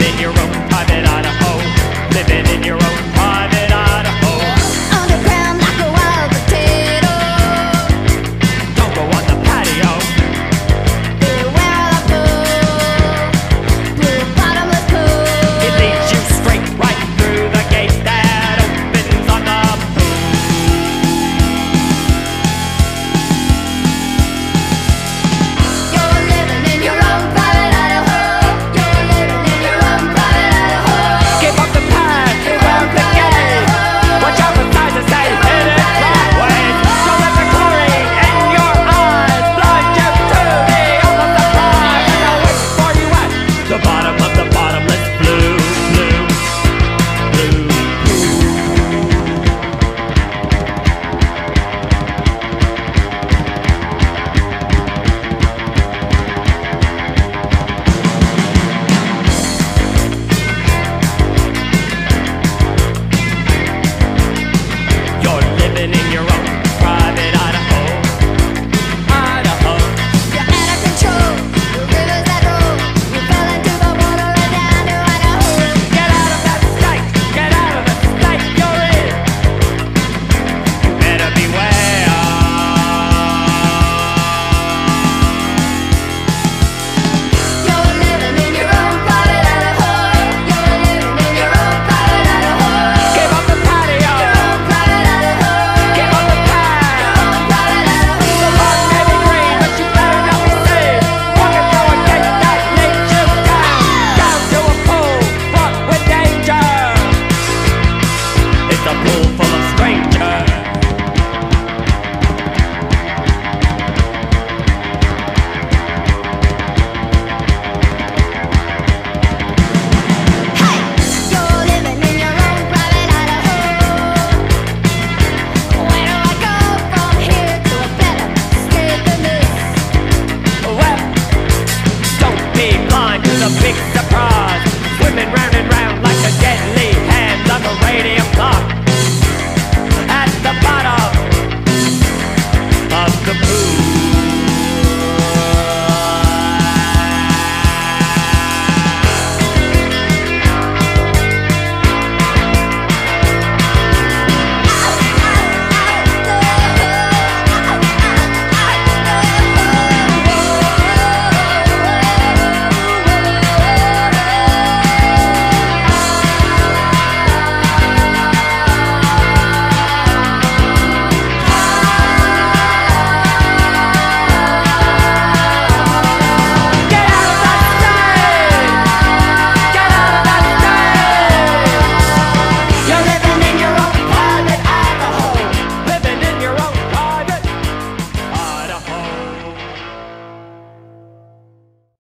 it in your